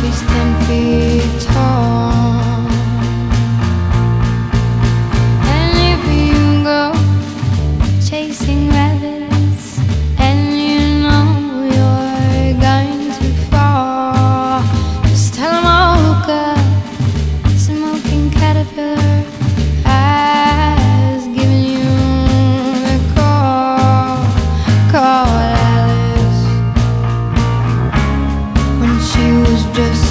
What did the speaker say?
she's just